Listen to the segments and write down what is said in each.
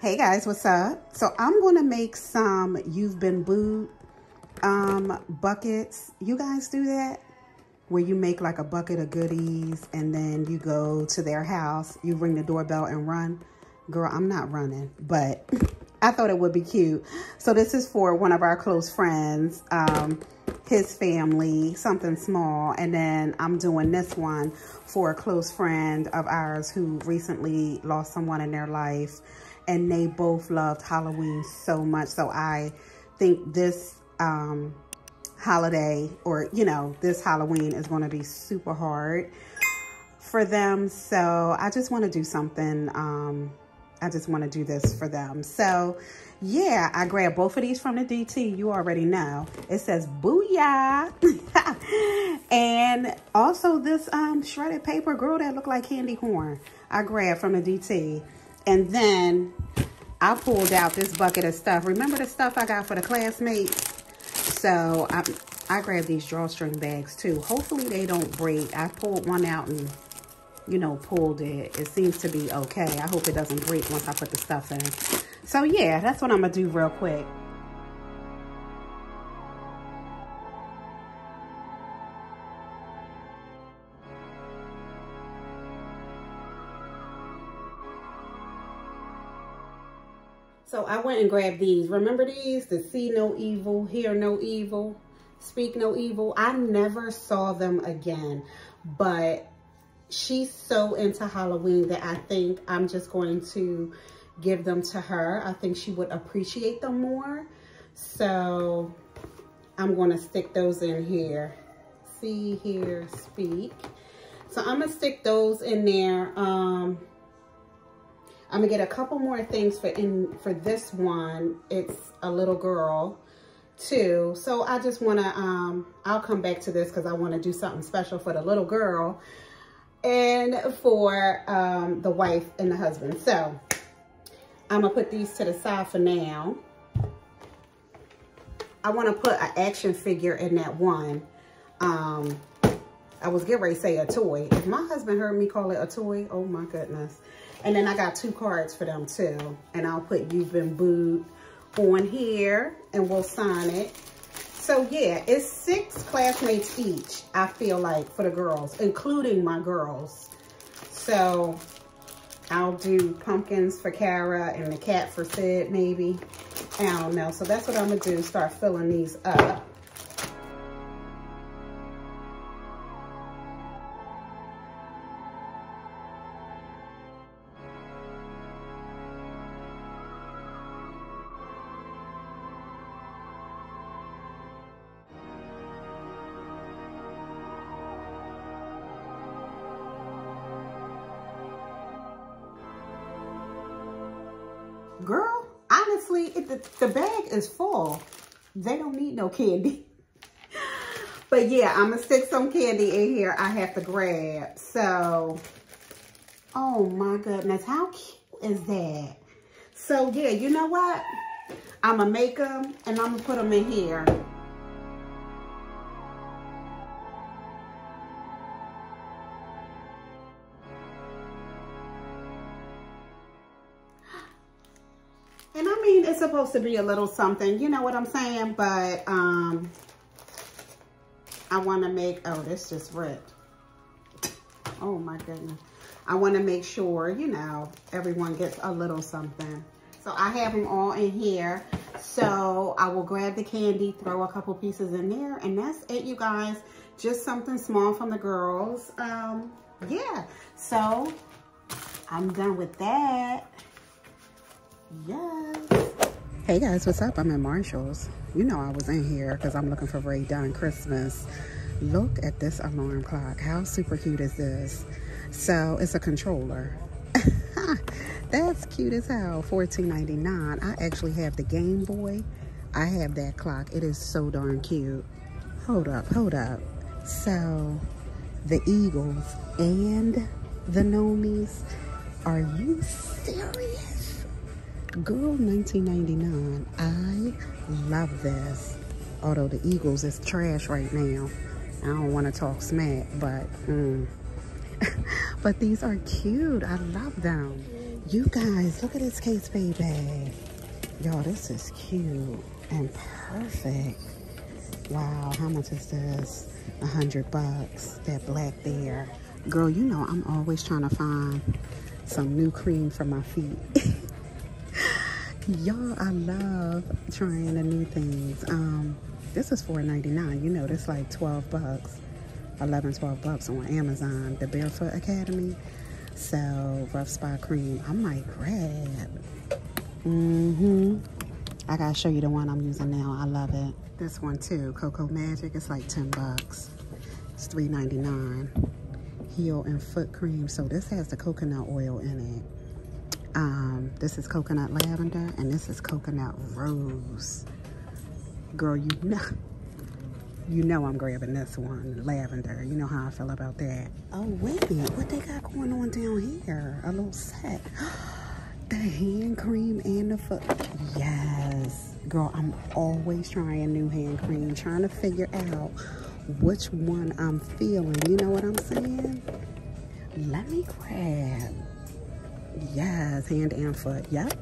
Hey guys, what's up? So I'm to make some You've Been Booed um, buckets. You guys do that? Where you make like a bucket of goodies and then you go to their house, you ring the doorbell and run. Girl, I'm not running, but I thought it would be cute. So this is for one of our close friends, um, his family, something small. And then I'm doing this one for a close friend of ours who recently lost someone in their life and they both loved Halloween so much. So I think this um, holiday or, you know, this Halloween is going to be super hard for them. So I just want to do something. Um, I just want to do this for them. So yeah, I grabbed both of these from the DT. You already know. It says Booyah. and also this um, shredded paper, girl, that looked like candy corn. I grabbed from the DT. And then I pulled out this bucket of stuff. Remember the stuff I got for the classmates? So I, I grabbed these drawstring bags too. Hopefully they don't break. I pulled one out and, you know, pulled it. It seems to be okay. I hope it doesn't break once I put the stuff in. So yeah, that's what I'm going to do real quick. So I went and grabbed these. Remember these? The see no evil, hear no evil, speak no evil. I never saw them again, but she's so into Halloween that I think I'm just going to give them to her. I think she would appreciate them more. So I'm going to stick those in here. See, hear, speak. So I'm going to stick those in there. Um, I'm gonna get a couple more things for in for this one. It's a little girl too. So I just wanna, um, I'll come back to this because I wanna do something special for the little girl and for um, the wife and the husband. So I'm gonna put these to the side for now. I wanna put an action figure in that one. Um, I was getting ready to say a toy. If my husband heard me call it a toy, oh my goodness. And then I got two cards for them too. And I'll put You've Been Booed on here and we'll sign it. So yeah, it's six classmates each, I feel like, for the girls, including my girls. So I'll do pumpkins for Kara and the cat for Sid, maybe. I don't know. So that's what I'm going to do, start filling these up. Girl, honestly, the, the bag is full. They don't need no candy. but yeah, I'm going to stick some candy in here I have to grab. So, oh my goodness, how cute is that? So yeah, you know what? I'm going to make them and I'm going to put them in here. Mean, it's supposed to be a little something, you know what I'm saying? But um, I want to make, oh, this just ripped. Oh my goodness. I want to make sure, you know, everyone gets a little something. So I have them all in here. So I will grab the candy, throw a couple pieces in there, and that's it, you guys. Just something small from the girls. Um, yeah. So I'm done with that. Yes. Hey guys, what's up? I'm at Marshall's. You know I was in here because I'm looking for Rae Dunn Christmas. Look at this alarm clock. How super cute is this? So it's a controller. That's cute as hell. $14.99. I actually have the Game Boy. I have that clock. It is so darn cute. Hold up, hold up. So the Eagles and the Nomies. Are you serious? Girl, 1999. I love this. Although the Eagles is trash right now. I don't want to talk smack, but mm. but these are cute. I love them. You guys, look at this case baby. Y'all, this is cute and perfect. Wow, how much is this? A hundred bucks. That black there. Girl, you know I'm always trying to find some new cream for my feet. Y'all, I love trying the new things. Um, this is $4.99. You know, this like 12 bucks. 11, 12 bucks on Amazon. The Barefoot Academy. So, Rough Spot Cream. I might grab. Mm-hmm. I gotta show you the one I'm using now. I love it. This one too, Cocoa Magic. It's like 10 bucks. It's $3.99. Heel and foot cream. So this has the coconut oil in it. Um, this is coconut lavender and this is coconut rose. Girl, you know, you know I'm grabbing this one, lavender. You know how I feel about that. Oh, wait, what they got going on down here? A little set. the hand cream and the foot. Yes. Girl, I'm always trying new hand cream, trying to figure out which one I'm feeling. You know what I'm saying? Let me grab. Yes, hand and foot. Yep.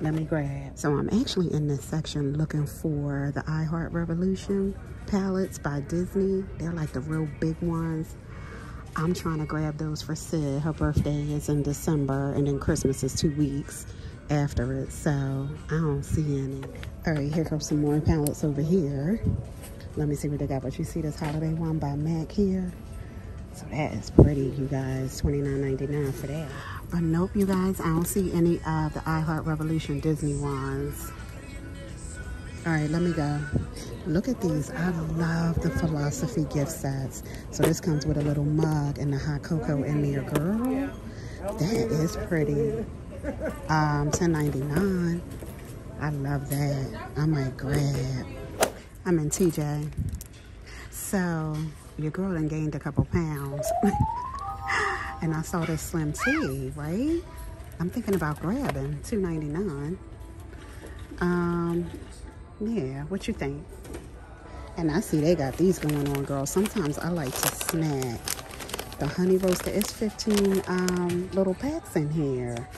Let me grab. So I'm actually in this section looking for the I Heart Revolution palettes by Disney. They're like the real big ones. I'm trying to grab those for Sid. Her birthday is in December and then Christmas is two weeks after it. So I don't see any. All right, here comes some more palettes over here. Let me see what they got. But you see this holiday one by MAC here? So that is pretty, you guys. $29.99 for that. But nope, you guys, I don't see any of the iHeart Revolution Disney ones. All right, let me go. Look at these. I love the philosophy gift sets. So this comes with a little mug and the hot cocoa in there. Girl, that is pretty. Um, $10.99. I love that. I might grab. I'm in TJ. So your girl done gained a couple pounds. and I saw this slim tea, right? I'm thinking about grabbing $2.99. Um, yeah, what you think? And I see they got these going on, girl. Sometimes I like to snack. The honey roaster is 15 um, little packs in here.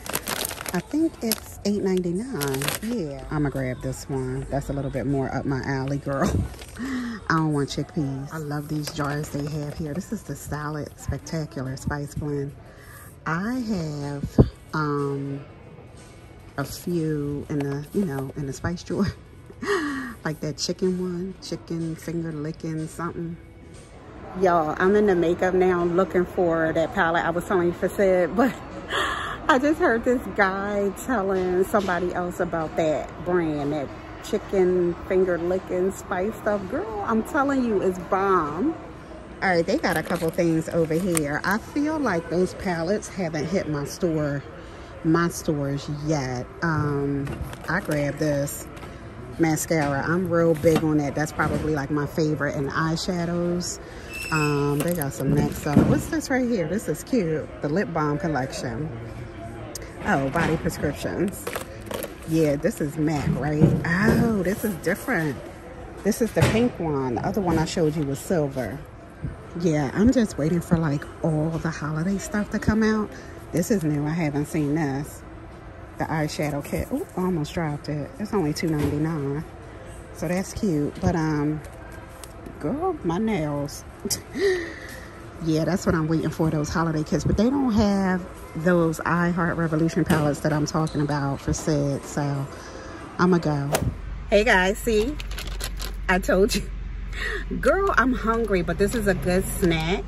I think it's $8.99. Yeah, I'm gonna grab this one. That's a little bit more up my alley, girl. I don't want chickpeas. I love these jars they have here. This is the Salad Spectacular Spice Blend. I have um, a few in the, you know, in the spice drawer. like that chicken one, chicken finger licking something. Y'all, I'm in the makeup now looking for that palette I was telling you for Sid, but I just heard this guy telling somebody else about that brand, that chicken finger licking spice stuff. Girl, I'm telling you, it's bomb. All right, they got a couple things over here. I feel like those palettes haven't hit my store, my stores yet. Um, I grabbed this mascara. I'm real big on that. That's probably like my favorite in eyeshadows. Um, they got some next stuff. What's this right here? This is cute. The lip balm collection. Oh, body prescriptions. Yeah, this is MAC, right? Oh, this is different. This is the pink one. The other one I showed you was silver. Yeah, I'm just waiting for like all the holiday stuff to come out. This is new. I haven't seen this. The eyeshadow kit. Oh, almost dropped it. It's only $2.99. So that's cute. But, um, girl, my nails. yeah, that's what I'm waiting for, those holiday kits. But they don't have those I Heart Revolution palettes that I'm talking about for Sid. So I'm going to go. Hey guys, see? I told you. Girl, I'm hungry, but this is a good snack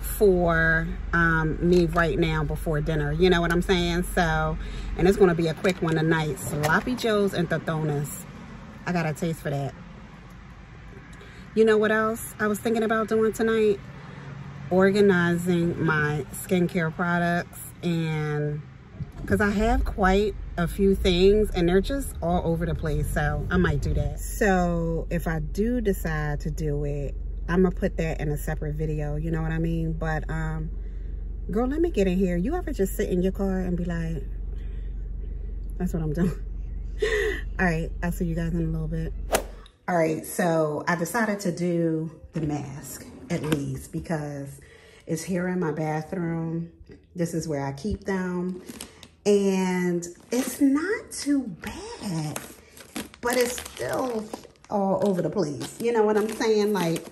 for um, me right now before dinner. You know what I'm saying? So, and it's going to be a quick one tonight. Sloppy Joe's and Totones. I got a taste for that. You know what else I was thinking about doing tonight? Organizing my skincare products and because I have quite a few things and they're just all over the place. So I might do that. So if I do decide to do it, I'm gonna put that in a separate video. You know what I mean? But um, girl, let me get in here. You ever just sit in your car and be like, that's what I'm doing. all right, I'll see you guys in a little bit. All right, so I decided to do the mask at least because it's here in my bathroom. This is where I keep them. And it's not too bad, but it's still all over the place. You know what I'm saying? Like,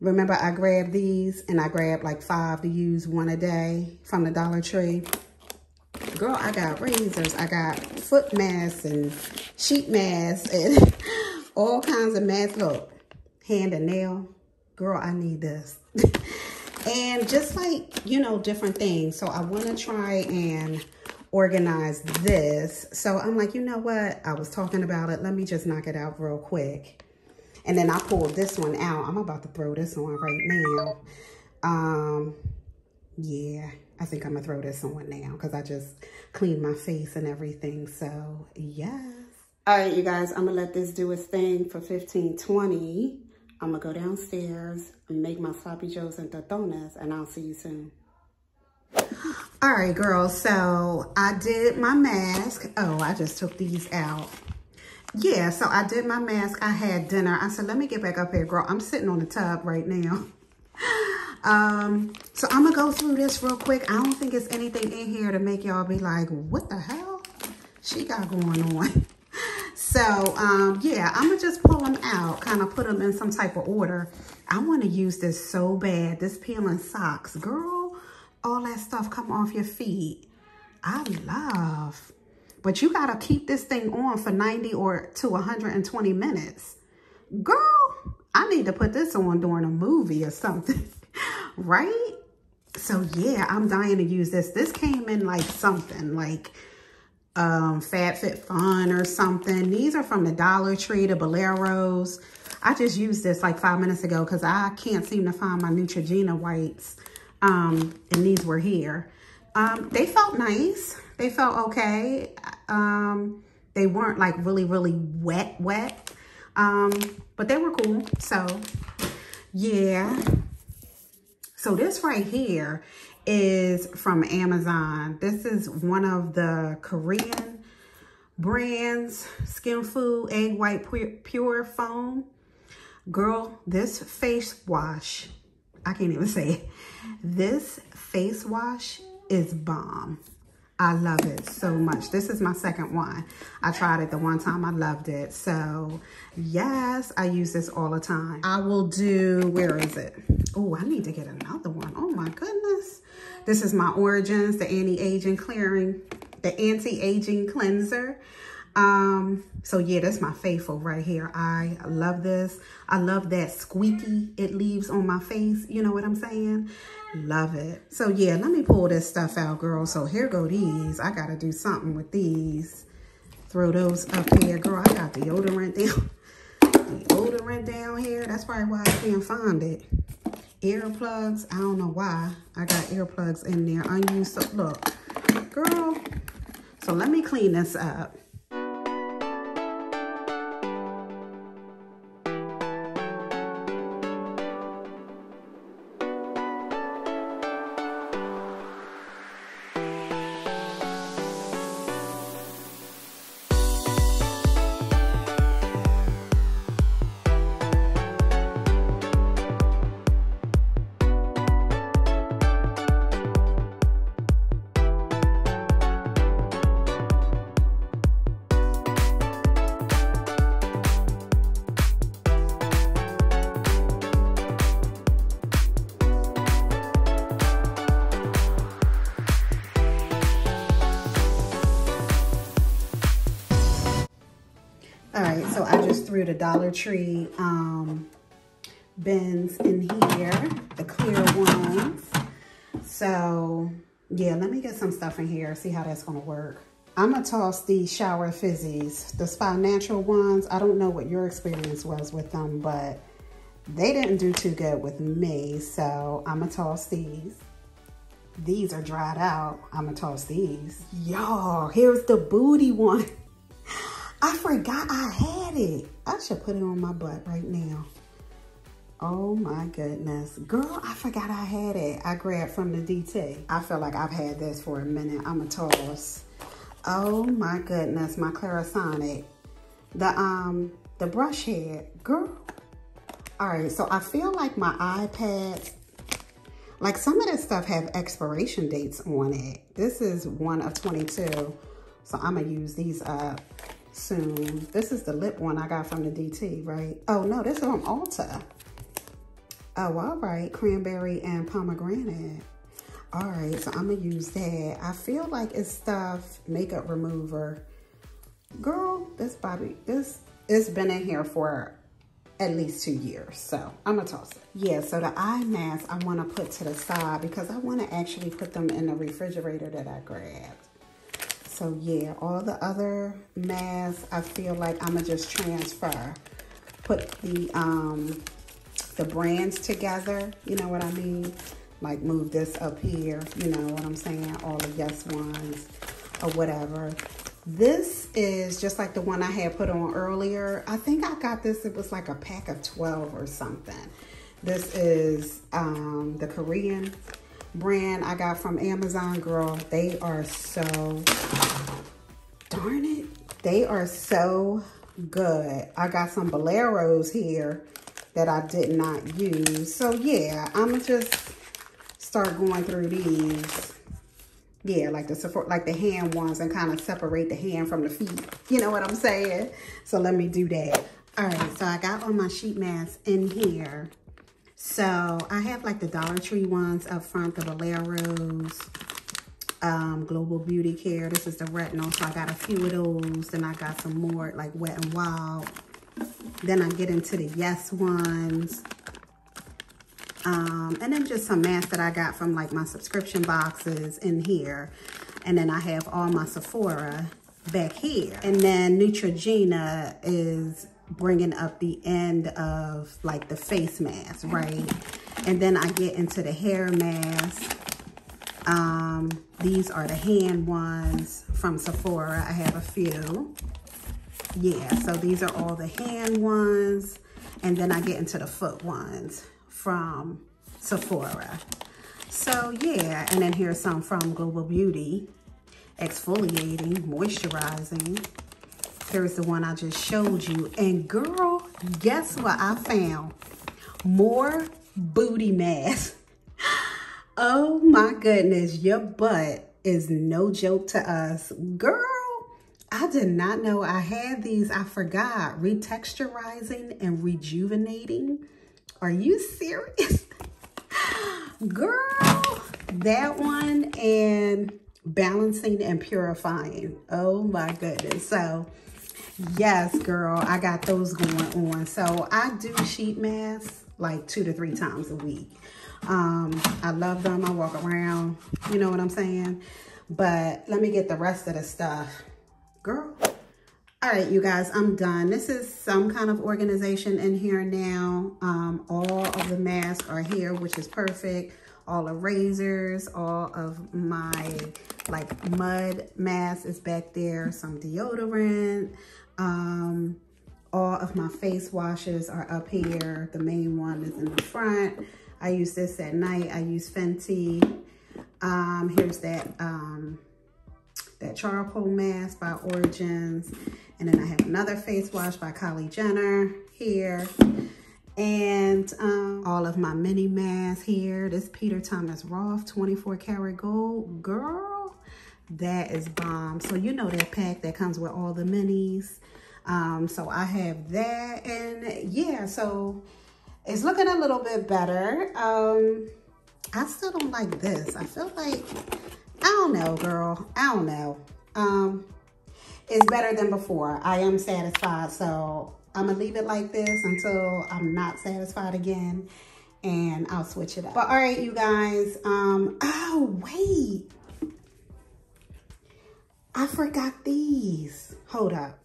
remember I grabbed these and I grabbed like five to use one a day from the Dollar Tree. Girl, I got razors. I got foot masks and sheet masks and all kinds of masks. Look, hand and nail. Girl, I need this. and just like, you know, different things. So I want to try and organize this. So I'm like, you know what? I was talking about it. Let me just knock it out real quick. And then I pulled this one out. I'm about to throw this on right now. Um, yeah, I think I'm going to throw this on now because I just cleaned my face and everything. So, yes. All right, you guys, I'm going to let this do its thing for 15, 20. I'm to go downstairs and make my sloppy joes and totones, and I'll see you soon. All right, girls, so I did my mask. Oh, I just took these out. Yeah, so I did my mask. I had dinner. I said, let me get back up here, girl. I'm sitting on the tub right now. um, so I'm to go through this real quick. I don't think it's anything in here to make y'all be like, what the hell she got going on? So, um, yeah, I'm to just pull them out, kind of put them in some type of order. I want to use this so bad. This peeling socks. Girl, all that stuff come off your feet. I love. But you got to keep this thing on for 90 or to 120 minutes. Girl, I need to put this on during a movie or something. right? So, yeah, I'm dying to use this. This came in like something like um, FabFitFun or something. These are from the Dollar Tree, the Boleros. I just used this like five minutes ago because I can't seem to find my Neutrogena wipes. Um, and these were here. Um, they felt nice. They felt okay. Um, they weren't like really, really wet, wet. Um, but they were cool. So, yeah. So this right here is from Amazon. This is one of the Korean brands, Skin Food Egg White Pure, Pure Foam. Girl, this face wash, I can't even say it. This face wash is bomb. I love it so much. This is my second one. I tried it the one time. I loved it. So, yes, I use this all the time. I will do, where is it? Oh, I need to get another one. Oh, my goodness. This is my Origins, the anti-aging clearing, the anti-aging cleanser. Um, so yeah, that's my faithful right here. I love this. I love that squeaky it leaves on my face. You know what I'm saying? Love it. So yeah, let me pull this stuff out, girl. So here go these. I got to do something with these. Throw those up here. Girl, I got deodorant down. deodorant down here. That's probably why I can't find it earplugs. I don't know why I got earplugs in there I unused. So look, girl. So let me clean this up. Through the Dollar Tree um, bins in here, the clear ones. So yeah, let me get some stuff in here, see how that's gonna work. I'm gonna toss the Shower Fizzies, the Spa Natural ones. I don't know what your experience was with them, but they didn't do too good with me. So I'm gonna toss these. These are dried out. I'm gonna toss these. Y'all, here's the booty one. I forgot I had it. I should put it on my butt right now. Oh my goodness. Girl, I forgot I had it. I grabbed from the DT. I feel like I've had this for a minute. I'm a toss. Oh my goodness, my Clarisonic. The um the brush head. Girl. All right, so I feel like my iPad, Like some of this stuff have expiration dates on it. This is one of 22. So I'm gonna use these up soon. This is the lip one I got from the DT, right? Oh no, this is from Ulta. Oh, all right, cranberry and pomegranate. All right, so I'm gonna use that. I feel like it's stuff, makeup remover. Girl, this Bobby, this, it's been in here for at least two years. So I'm gonna toss it. Yeah, so the eye mask I wanna put to the side because I wanna actually put them in the refrigerator that I grabbed. So yeah, all the other masks, I feel like I'm gonna just transfer. Put the, um, the brands together, you know what I mean? Like move this up here, you know what I'm saying? All the Yes ones or whatever. This is just like the one I had put on earlier. I think I got this, it was like a pack of 12 or something. This is um, the Korean brand I got from Amazon, girl. They are so, darn it. They are so good. I got some Boleros here that I did not use. So yeah, I'm gonna just start going through these yeah, like the support, like the hand ones and kind of separate the hand from the feet. You know what I'm saying? So let me do that. All right, so I got all my sheet masks in here. So I have like the Dollar Tree ones up front, the Boleros, um, Global Beauty Care. This is the retinol, so I got a few of those. Then I got some more like Wet and Wild. Then I get into the Yes ones. Um, and then just some masks that I got from like my subscription boxes in here. And then I have all my Sephora back here. And then Neutrogena is bringing up the end of like the face mask, right? And then I get into the hair mask. Um, these are the hand ones from Sephora. I have a few. Yeah, so these are all the hand ones. And then I get into the foot ones from Sephora. So yeah, and then here's some from Global Beauty. Exfoliating, moisturizing. Here's the one I just showed you. And girl, guess what I found? More booty mass. oh my goodness, your butt is no joke to us. Girl, I did not know I had these. I forgot. Retexturizing and rejuvenating. Are you serious? Girl, that one and balancing and purifying. Oh my goodness. So yes, girl, I got those going on. So I do sheet masks like two to three times a week. Um, I love them. I walk around, you know what I'm saying? But let me get the rest of the stuff. Girl, all right, you guys, I'm done. This is some kind of organization in here now. Um, all of the masks are here, which is perfect. All the razors, all of my like mud mask is back there. Some deodorant. Um, all of my face washes are up here. The main one is in the front. I use this at night. I use Fenty. Um, here's that um, that charcoal mask by Origins. And then I have another face wash by Kylie Jenner here. And um, all of my mini masks here. This Peter Thomas Roth 24 karat gold. Girl, that is bomb. So you know that pack that comes with all the minis. Um, so I have that. And yeah, so it's looking a little bit better. Um, I still don't like this. I feel like, I don't know, girl. I don't know. Um, it's better than before. I am satisfied. So I'm going to leave it like this until I'm not satisfied again. And I'll switch it up. But all right, you guys. Um, oh, wait. I forgot these. Hold up.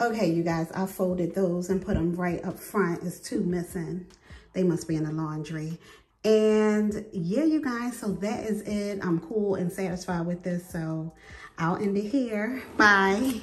Okay, you guys, I folded those and put them right up front. It's two missing. They must be in the laundry. And yeah, you guys, so that is it. I'm cool and satisfied with this. So I'll end it here. Bye.